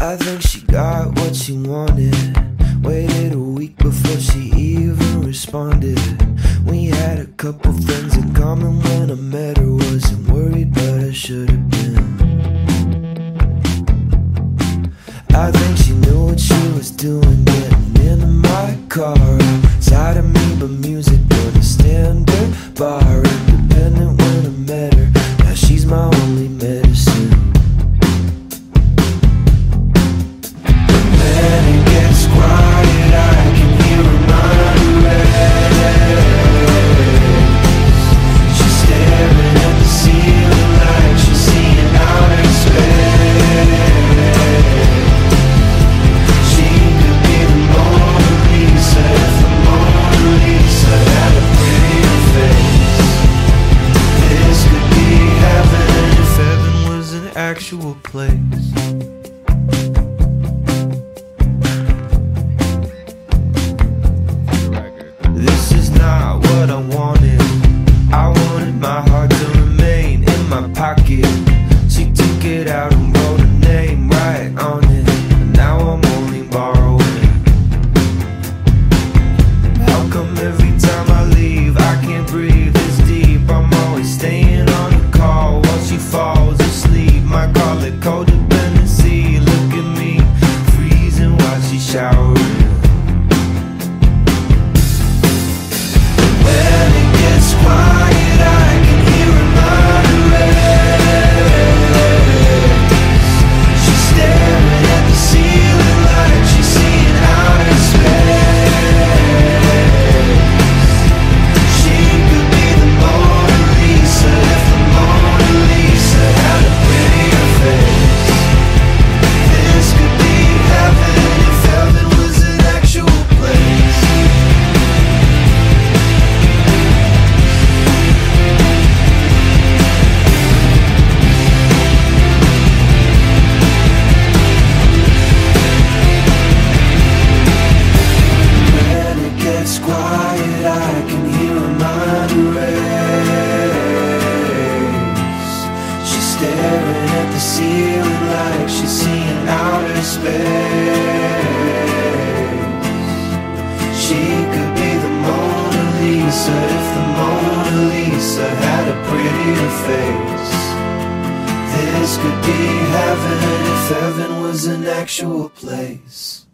I think she got what she wanted. Waited a week before she even responded. We had a couple friends in common when I met her. Wasn't worried, but I should have been. I think she knew what she was doing, getting into my car. Outside of me, but music on a standard bar. Actual place. This is not what I wanted. I wanted my heart to remain in my pocket. She took it out and wrote a name I can hear her mind race. She's staring at the ceiling like she's seeing outer space. She could be the Mona Lisa if the Mona Lisa had a prettier face. This could be heaven if heaven was an actual place.